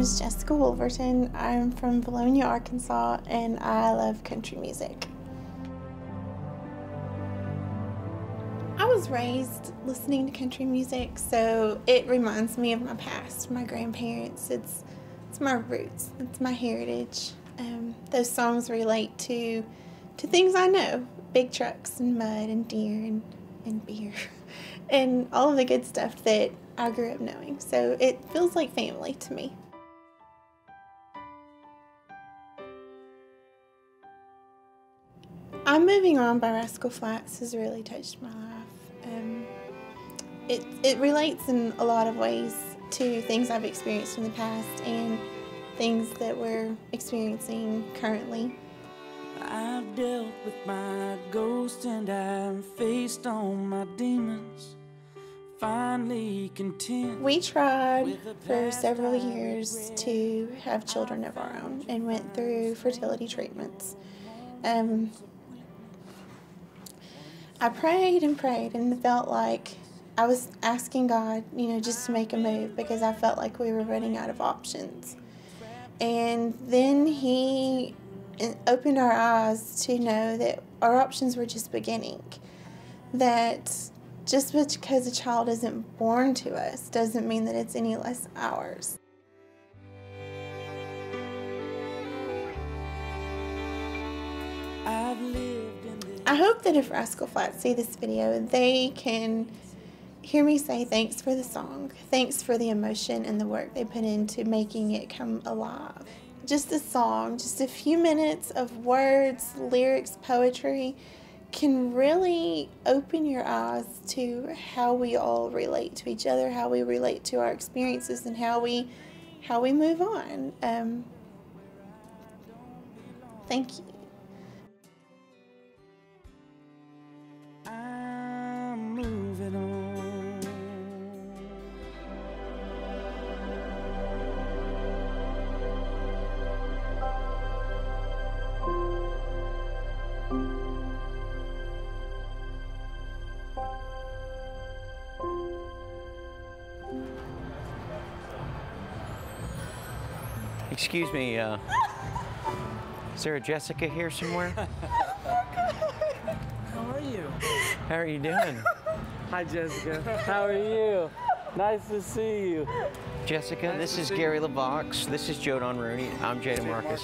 is Jessica Wolverton. I'm from Bologna, Arkansas, and I love country music. I was raised listening to country music, so it reminds me of my past, my grandparents. It's it's my roots, it's my heritage. Um, those songs relate to to things I know, big trucks and mud and deer and, and beer and all of the good stuff that I grew up knowing. So it feels like family to me. Moving On by Rascal Flatts has really touched my life. Um, it, it relates in a lot of ways to things I've experienced in the past and things that we're experiencing currently. I've dealt with my ghost and I've faced all my demons. Finally content. We tried for several years to have children of our own and went through fertility treatments. Um, I prayed and prayed and felt like I was asking God, you know, just to make a move because I felt like we were running out of options. And then He opened our eyes to know that our options were just beginning. That just because a child isn't born to us doesn't mean that it's any less ours. I hope that if Rascal Flatts see this video, they can hear me say thanks for the song, thanks for the emotion and the work they put into making it come alive. Just a song, just a few minutes of words, lyrics, poetry can really open your eyes to how we all relate to each other, how we relate to our experiences, and how we how we move on. Um, thank you. Excuse me, uh, is there a Jessica here somewhere? How are you? How are you doing? Hi, Jessica. How are you? Nice to see you. Jessica, Nice this is Gary. LeVox. This is Joe Don Rooney. I'm Jay DeMarcus.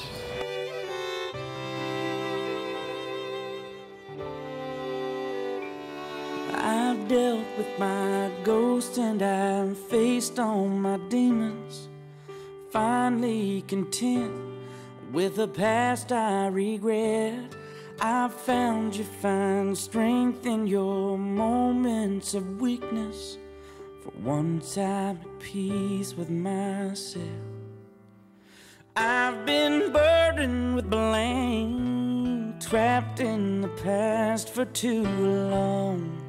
I've dealt with my ghost and I've faced all my demons. Finally content with the past I regret. I found you find strength in your moments of weakness. For once I'm at peace with myself. I've been burdened with blame, trapped in the past for too long.